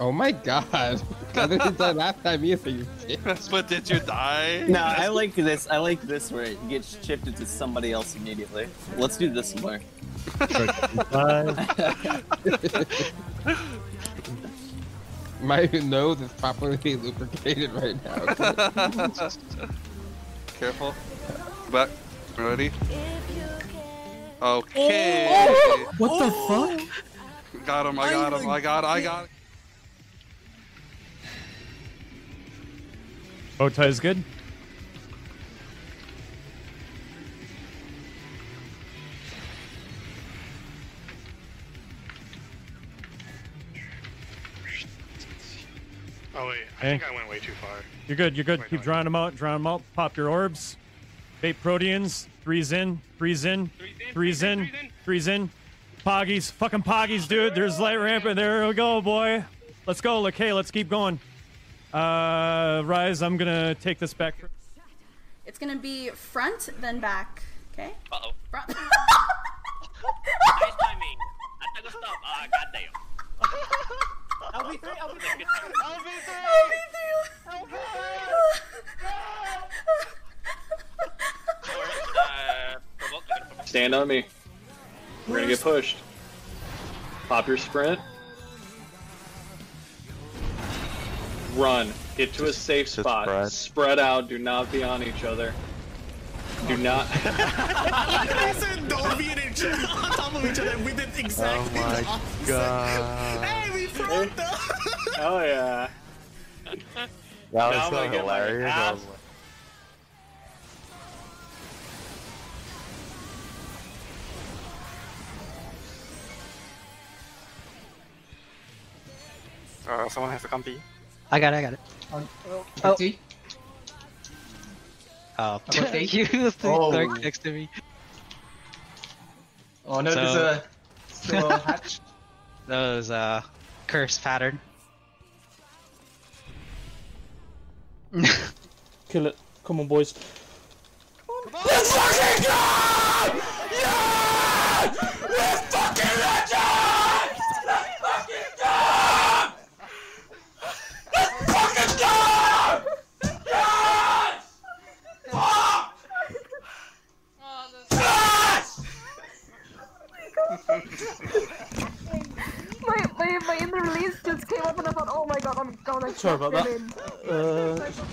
Oh my god. I didn't die last time either, you bitch. but did you die? No, I like this. I like this where it gets shifted to somebody else immediately. Let's do this more. My nose is properly lubricated right now. Careful. Back. Ready? Okay. Oh, what the fuck? Got him, I got him, I got I got Bow tie is good. Oh wait, I think I went way too far. You're good. You're good. Wait, Keep no, drawing them out. Drawing them out. Pop your orbs. Bait proteans. Threes in. Threes in. Threes in. Threes in. Poggies. Fucking poggies, dude. There's light rampant. There we go, boy. Let's go. Okay, let's keep going. Uh, Rise, I'm gonna take this back. It's gonna be front, then back. Okay? Uh oh. Front. Nice timing. I took a stop. Ah, goddamn. LV3, LV3, Uh, provoke, I gotta provoke. Stand on me. We're gonna get pushed. Pop your sprint. Run. Get to a safe spot. spread. Spread out. Do not be on each other. Do not. I said don't be in each other on top of each other. We did exactly Oh my the opposite. god. Hey, we front though. oh yeah. That Now was so gonna get my hilarious. Was like- Uh, someone has to come B. I got it, I got it. On, Oh. oh. D. Oh, Okay. you Oh. dark next to me. Oh no, So- there's a still a hatch. That was uh, curse pattern. Kill it. Come on, boys. my, my, my in the release just came up and I thought, oh my god, I'm gonna Sorry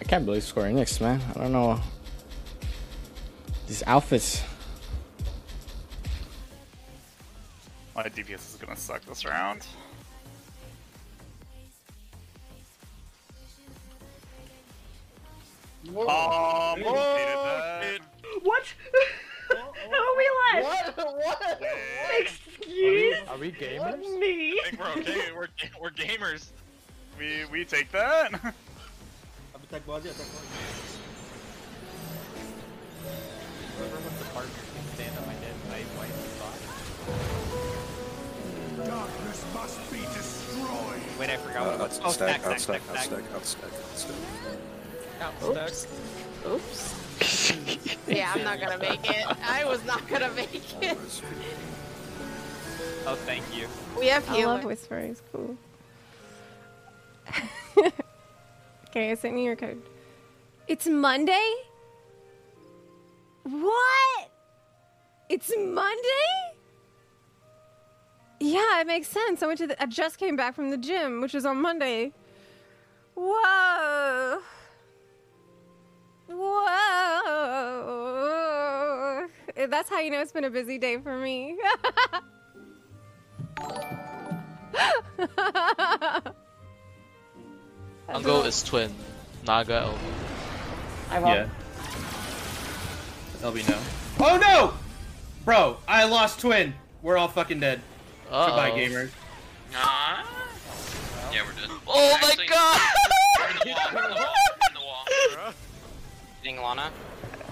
I can't believe Square Enix, man. I don't know. These outfits. My DPS is gonna suck this round. Um, hated that. What? oh, we left! What? What? Excuse Are we gamers? me. I think we're okay. We're we're gamers. We we take that. Attack body, attack body. Wait, I forgot what it was. Oh, stack, stack, stack, stack. Oops. Oops. yeah, I'm not gonna make it. I was not gonna make it. Oh, thank you. We have I healer. love whispering. It's cool. Okay, send me your code. It's Monday. What? It's Monday? Yeah, it makes sense. I went to the. I just came back from the gym, which was on Monday. Whoa. Whoa. That's how you know it's been a busy day for me. Uncle is twin. Naga LB. Yeah. LB no. Oh no! Bro, I lost twin. We're all fucking dead. Uh Goodbye, gamers. Yeah, we're dead. Oh my god! Getting Lana.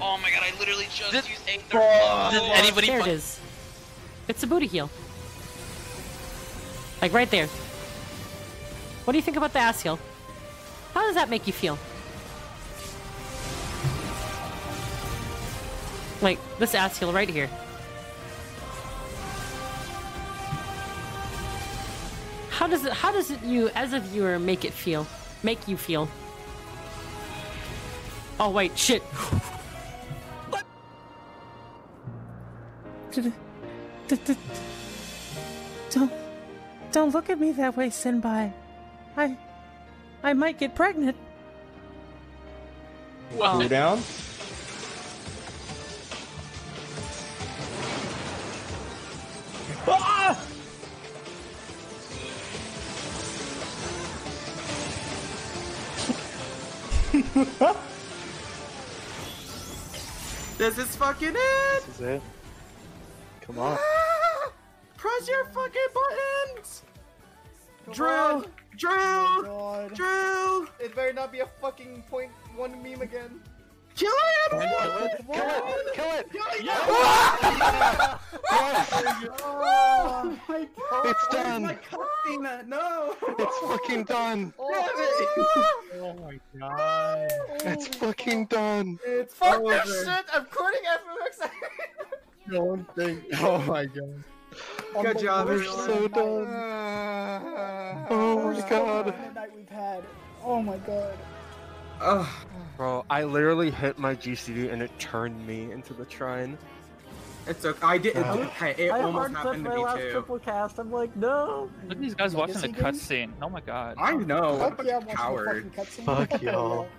Oh my god, I literally just used a third. Did anybody There it fuck- is. It's a booty heel. Like right there. What do you think about the ass heel? How does that make you feel? Like this ass heel right here. How does it? How does it you, as a viewer, make it feel? Make you feel? Oh wait, shit. Don't, don't look at me that way, Sinbai. I, I might get pregnant. Cool down. Ah! This is fucking it! This is it. Come on. Press your fucking buttons! Drill! Drill! Drill! It better not be a fucking point one meme again. Kill him! Kill it! Kill it! Kill it! Kill it! Yeah! Oh my god! It's done. my cutscene? No! It's fucking done. Oh. oh my god. It's fucking done. It's Fuck over. this shit! I'm quitting FMX! Don't think. Oh my god. Good job, We're so done. Oh my god. night we've had. Oh my god. Bro, I literally hit my GCD and it turned me into the shrine. It's okay. I did. Uh, hey, it I almost hard happened to my me last too. triple cast. I'm like, no. Look at these guys watching the cutscene. Oh my god. I know. What Fuck a yeah, I'm watching the fucking cutscene. Fuck y'all.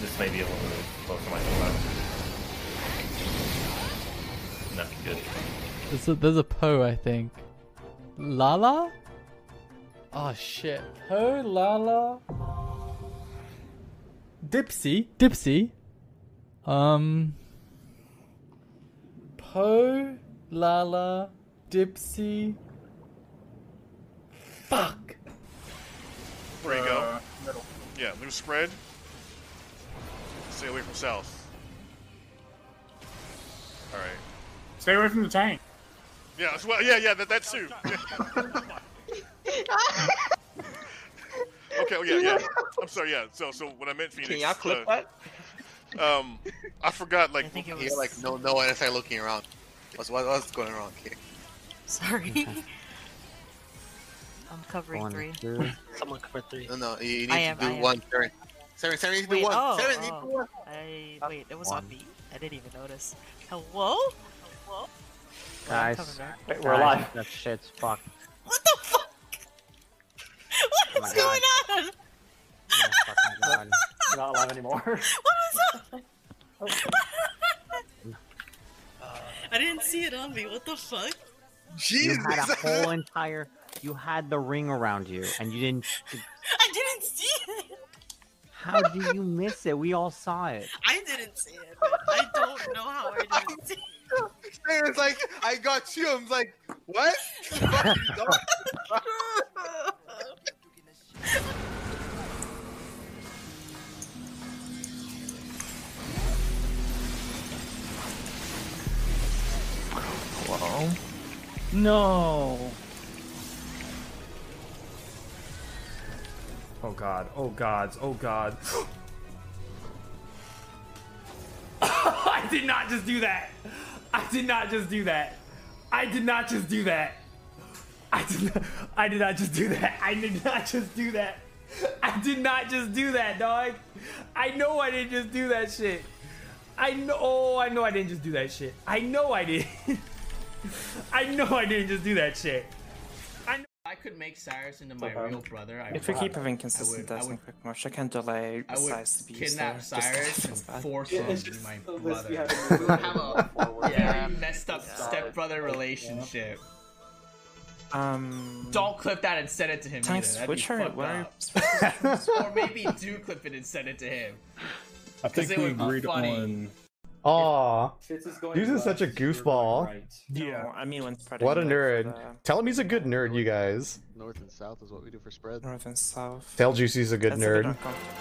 This may be a little bit close to my thought. Nothing good. There's a, there's a Poe, I think. Lala? Oh shit. Poe, Lala. Dipsy. Dipsy. Um. Poe, Lala, Dipsy. Fuck. Where you go? Yeah, loose spread. Stay away from south. Alright. Stay away from the tank. Yeah, well, yeah, yeah, that, that too. okay, oh, yeah, yeah. I'm sorry, yeah. So, so when I meant Phoenix, Can y'all clip uh, Um, I forgot, like, I think it Here, like no, no one started looking around. What's what, what's going wrong here? Sorry. I'm covering three. Someone cover three. No, no, you, you need I am, do I am. one turn. Seven, seven needs Wait, one. oh, seven oh. needs to do one. I wait, it was on me. I didn't even notice. Hello? Hello? Guys, coming back. Wait, we're alive. That shit's fucked. What the fuck? What oh my is God. going on? Oh we're not alive anymore. What was that? I didn't see it on me. What the fuck? Jesus. You had a whole entire. You had the ring around you, and you didn't. I didn't see it. How do you miss it? We all saw it. I didn't see it. I don't know how I didn't see it. It's like I got you. I'm like, what? Fuck you, dog. Hello? No. God, oh gods, oh god. I did not just do that. I did not just do that. I did not just do that. I did not, I did not just do that. I did not just do that. I did not just do that, dog. I know I didn't just do that shit. I know oh, I know I didn't just do that shit. I know I did. I know I didn't just do that shit. I could make Cyrus into my So, real brother, I If we keep having consistent would- I deaths in would- quick march, I can delay I would size to be used kidnap there, just 'cause it Cyrus and force him it's to be just my the brother. we have We would have a Yeah. very messed up Yeah. stepbrother relationship. Um. Don't clip that and send it to him Can I either. That'd switch be her? fucked up. or maybe do clip it and send it to him. I think it we would be agreed funny. on. Aw. Fitz is going Dude is such a left, goofball. going right. No, I mean when spreading. What a the- nerd. the Tell him he's a good nerd, you guys. North and south is what we do for spread. North and south. Tell Juicy's a good That's a bit nerd. uncomfortable.